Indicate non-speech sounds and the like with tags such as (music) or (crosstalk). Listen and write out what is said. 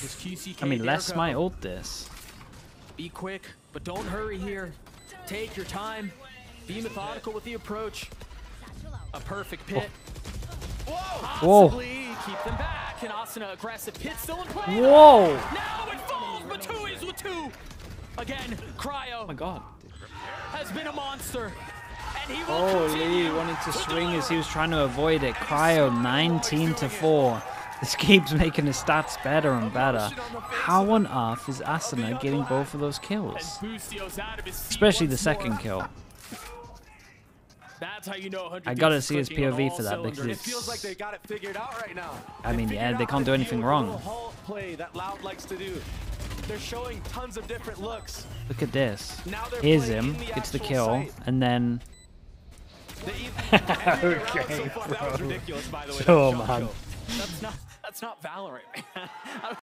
life. I mean, dare Less go? might ult this. Be quick, but don't hurry here. Take your time. Be methodical with the approach. A perfect pit. Whoa. Possibly keep them back. And Asuna aggressive pit still in play. Whoa! Now it falls, but two is with two. Again, Cryo Oh my god. has been a monster. And he will Holy, continue wanted to to swing as he was trying to avoid it. Cryo 19 to 4. This keeps making his stats better and better. How on earth is Asuna getting both of those kills? Boostio's out of his seat Especially the second kill. That's how you know I gotta see his POV for that because it's. It feels like they got it figured out right now. I mean, yeah, they can't do anything wrong. little halt play that Loud likes to do. They're showing tons of different looks. Look at this. Now Here's him, the gets the kill, site. and then. They even- and the round so Okay, far, That was bro. ridiculous, by the way. Sure, (laughs) oh, that jump man. That's not Valorant. (laughs)